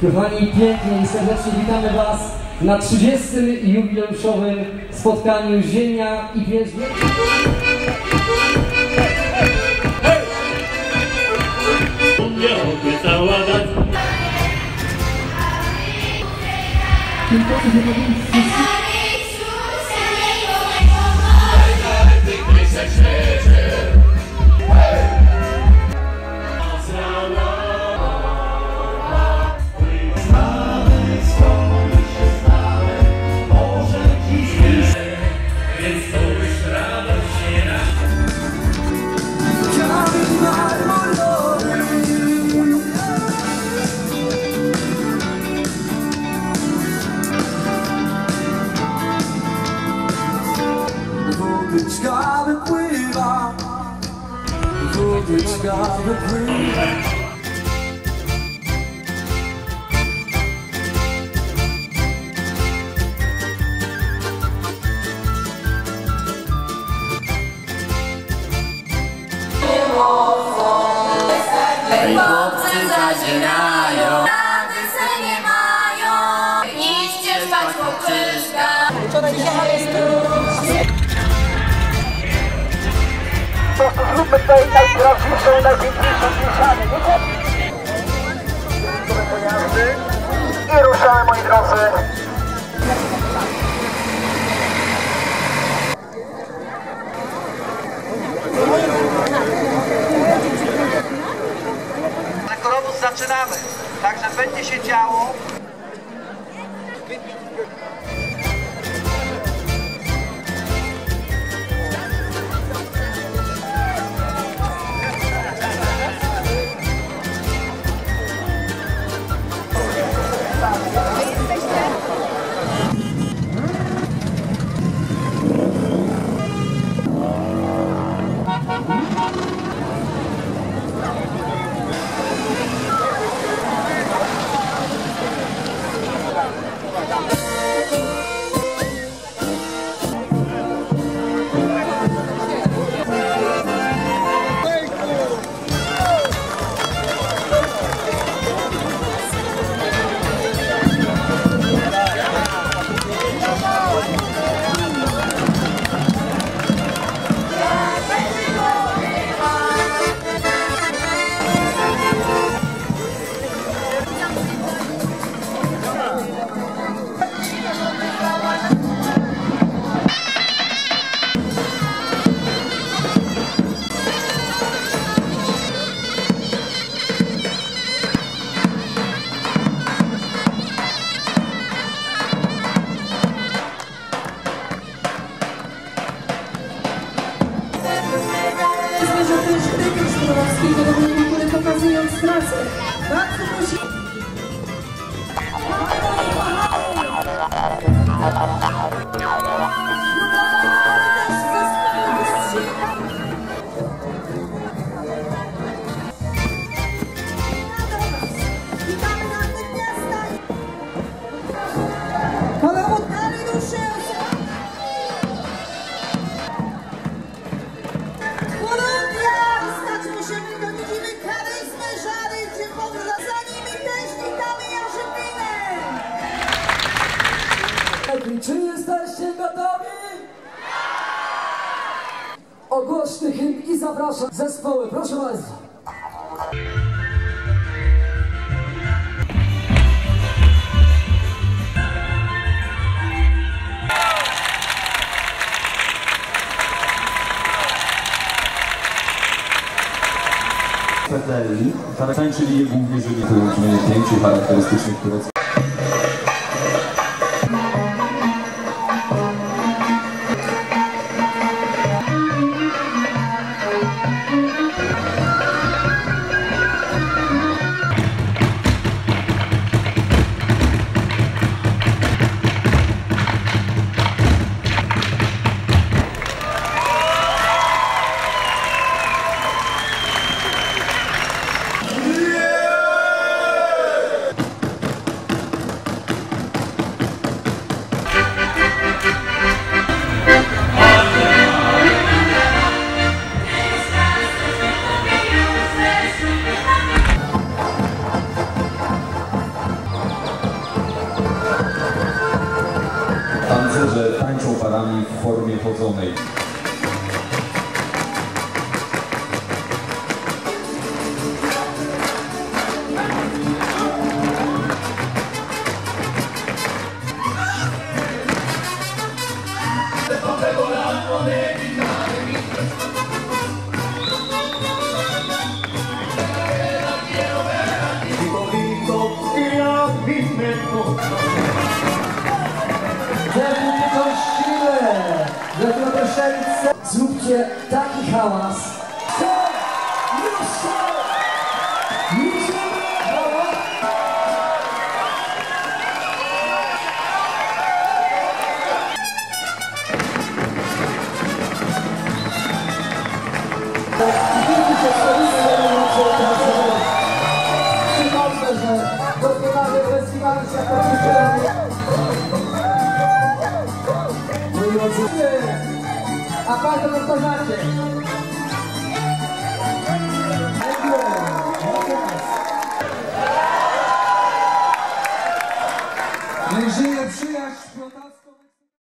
Kochani, pięknie i serdecznie witamy Was na 30. jubileuszowym spotkaniu Ziemia i Wierzchnia. Nie got the groove. Hip-hop sensacional Zróbmy tutaj najprawdziwszą, najpiękniejszą mieszanę pojazdy I ruszamy moi drodzy Domu Kultury pokazując trasę. Bardzo prosimy. Czy jesteście gotowi? Ogłośny hymn i zapraszam zespoły, proszę bardzo. Petelli. Tańczyli je głównie żyli rodzinie pięciu charakterystycznych tureckich. w formie chodzonej. Zróbcie taki hałas! Co? Już się! Już się! Brawo! Przypomnę, że doskonale festiwalu się. Moi drodzy, a parte da personagem. Muito bom.